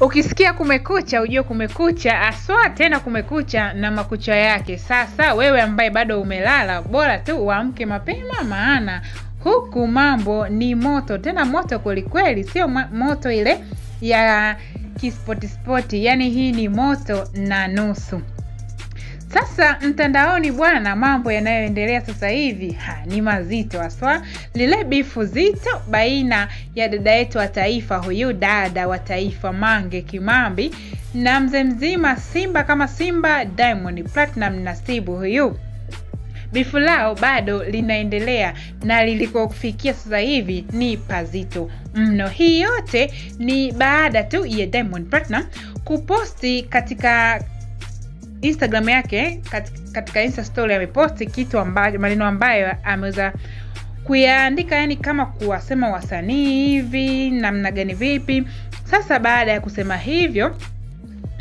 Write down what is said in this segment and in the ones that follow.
Ukisikia kumekucha, ujue kumekucha aswa, tena kumekucha na makucha yake. Sasa wewe ambaye bado umelala, bora tu uamke mapema, maana huku mambo ni moto, tena moto kwelikweli, sio moto ile ya kispotispoti yani hii ni moto na nusu. Sasa mtandaoni bwana, mambo yanayoendelea sasa hivi ha, ni mazito haswa. Lile bifu zito baina ya dada yetu wa taifa, huyu dada wa taifa Mange Kimambi na mzee mzima Simba kama Simba Diamond Platinum Nasibu huyu bifu lao bado linaendelea na lilikuwa kufikia sasa hivi ni pazito mno. Hii yote ni baada tu ya Diamond Platinum kuposti katika Instagram yake kat- katika Insta story ameposti kitu ambacho maneno ambayo ameweza kuyaandika, yani kama kuwasema wasanii hivi namna gani vipi. Sasa baada ya kusema hivyo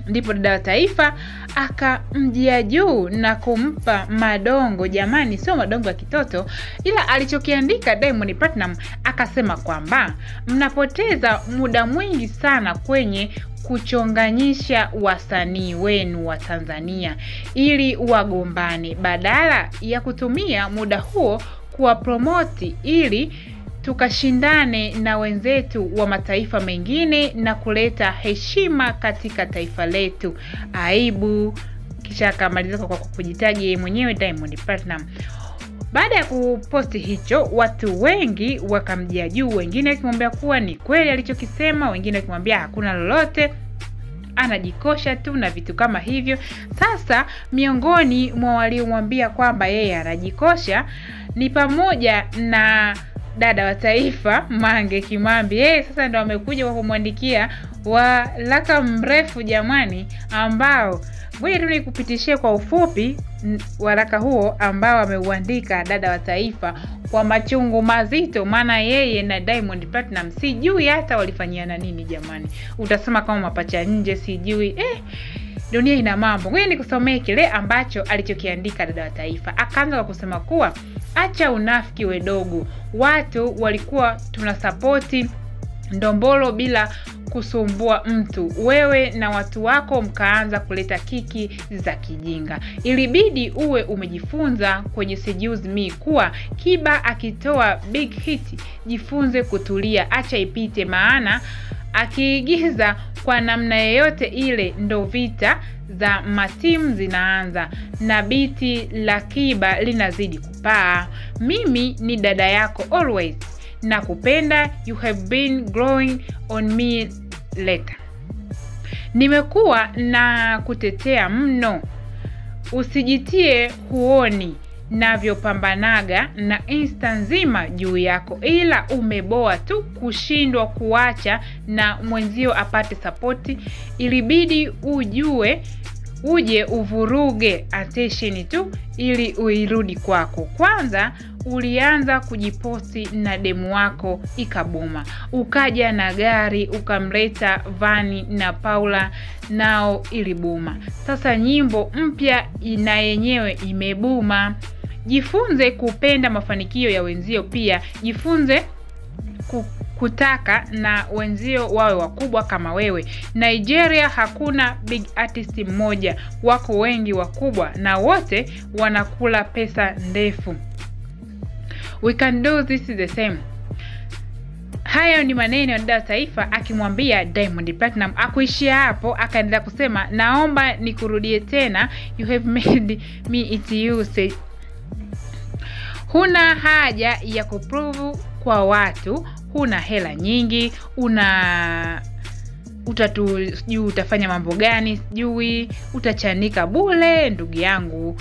ndipo dada wa taifa akamjia juu na kumpa madongo. Jamani, sio madongo ya kitoto, ila alichokiandika Diamond Platinum akasema kwamba mnapoteza muda mwingi sana kwenye kuchonganyisha wasanii wenu wa Tanzania ili wagombane badala ya kutumia muda huo kuwapromoti ili tukashindane na wenzetu wa mataifa mengine na kuleta heshima katika taifa letu. Aibu. Kisha akamaliza kwa kujitaja yeye mwenyewe Diamond Platinum. Baada ya kuposti hicho, watu wengi wakamjia juu, wengine wakimwambia kuwa ni kweli alichokisema, wengine wakimwambia hakuna lolote anajikosha tu na vitu kama hivyo. Sasa miongoni mwa waliomwambia kwamba yeye anajikosha ni pamoja na dada wa taifa Mange Kimambi. Yeye sasa ndo amekuja kwa kumwandikia waraka mrefu jamani, ambao ngoja tu nikupitishie kwa ufupi waraka huo ambao ameuandika dada wa taifa kwa machungu mazito, maana yeye na Diamond Platinum sijui hata walifanyiana nini jamani, utasema kama mapacha nje, sijui eh, dunia ina mambo. Ngoja nikusomee kile ambacho alichokiandika dada wa taifa. Akaanza kwa kusema kuwa acha unafiki wedogo, watu walikuwa tunasapoti ndombolo bila kusumbua mtu. Wewe na watu wako mkaanza kuleta kiki za kijinga. Ilibidi uwe umejifunza kwenye Me kuwa Kiba akitoa big hit, jifunze kutulia, acha ipite, maana akiigiza kwa namna yeyote ile ndo vita za matimu zinaanza na biti la Kiba linazidi kupaa. Mimi ni dada yako always na kupenda, you have been growing on me later. Nimekuwa na kutetea mno, usijitie huoni navyopambanaga na insta nzima juu yako, ila umeboa tu kushindwa kuacha na mwenzio apate sapoti. Ilibidi ujue uje uvuruge attention tu ili uirudi kwako. Kwanza ulianza kujiposti na demu wako ikabuma, ukaja na gari ukamleta Vani na Paula nao ilibuma. Sasa nyimbo mpya na yenyewe imebuma. Jifunze kupenda mafanikio ya wenzio, pia jifunze ku kutaka na wenzio wawe wakubwa kama wewe. Nigeria hakuna big artist mmoja, wako wengi wakubwa na wote wanakula pesa ndefu. We can do this the same. Hayo ni maneno ya dada taifa akimwambia Diamond Platinum. Akuishia hapo, akaendelea kusema, naomba nikurudie tena, you have made me it you say huna haja ya kupruvu kwa watu, huna hela nyingi, una utatu sijui utafanya mambo gani, sijui utachanika bule. Ndugu yangu,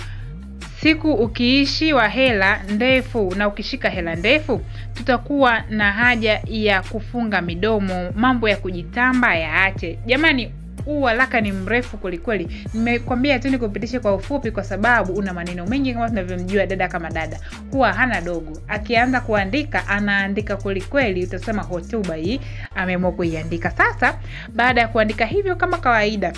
siku ukiishiwa hela ndefu na ukishika hela ndefu, tutakuwa na haja ya kufunga midomo. Mambo ya kujitamba yaache jamani. Huu waraka ni mrefu kwelikweli, nimekwambia tu nikupitishe kwa ufupi, kwa sababu una maneno mengi. Kama tunavyomjua dada kama dada, huwa hana dogo. Akianza kuandika anaandika kwelikweli, utasema hotuba hii ameamua kuiandika. Sasa baada ya kuandika hivyo, kama kawaida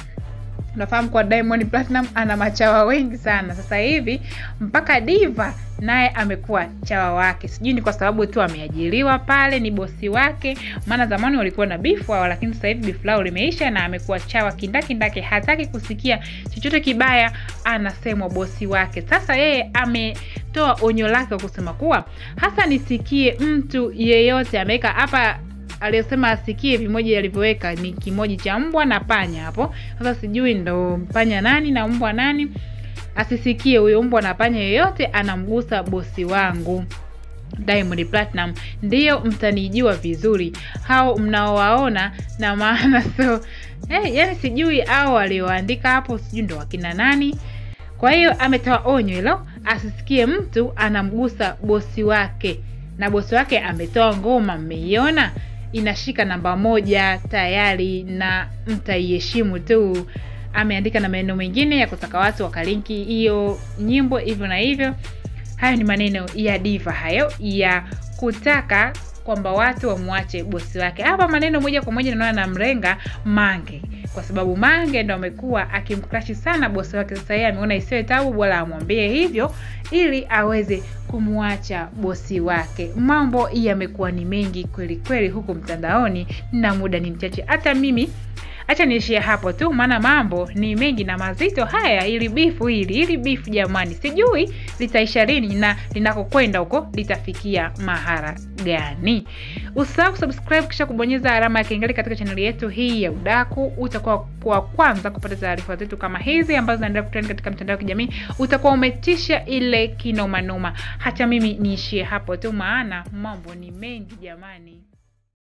unafahamu kwa Diamond Platinum ana machawa wengi sana sasa hivi, mpaka Diva naye amekuwa chawa wake. Sijui ni kwa sababu tu ameajiriwa pale, ni bosi wake. Maana zamani walikuwa na bifu hao, lakini sasa hivi bifu lao limeisha na amekuwa chawa kindakindake, hataki kusikia chochote kibaya, anasemwa bosi wake. Sasa yeye ametoa onyo lake kwa kusema kuwa hasa nisikie mtu yeyote ameweka hapa aliyosema asikie vimoja alivyoweka ni kimoji cha mbwa na panya hapo. Sasa sijui ndo panya nani na mbwa nani, asisikie huyo mbwa na panya yoyote anamgusa bosi wangu Diamond Platinum. Ndiyo mtanijua vizuri hao mnaowaona na maana so hey, yani sijui au walioandika hapo sijui ndo wakina nani. Kwa hiyo ametoa onyo hilo, asisikie mtu anamgusa bosi wake, na bosi wake ametoa ngoma, mmeiona inashika namba moja tayari na mtaiheshimu tu. Ameandika na maneno mengine ya kutaka watu wakalinki hiyo nyimbo hivyo na hivyo. Hayo ni maneno ya Diva hayo ya kutaka kwamba watu wamwache bosi wake. Hapa maneno moja kwa moja naona namrenga Mange, kwa sababu Mange ndo amekuwa akimkrashi sana bosi wake. Sasa yeye ameona isiwe tabu, bora amwambie hivyo ili aweze kumwacha bosi wake. Mambo yamekuwa ni mengi kweli kweli huko mtandaoni na muda ni mchache. Hata mimi acha niishie hapo tu, maana mambo ni mengi na mazito haya. Ili bifu hili ili bifu jamani, sijui litaisha lini na linakokwenda huko litafikia mahara gani. Usisahau kusubscribe kisha kubonyeza alama ya kengele katika chaneli yetu hii ya Udaku. Utakuwa wa kwanza kupata taarifa zetu kama hizi ambazo zinaendelea kutrend katika mtandao ya kijamii. Utakuwa umetisha ile kinomanoma. Hata mimi niishie hapo tu, maana mambo ni mengi jamani.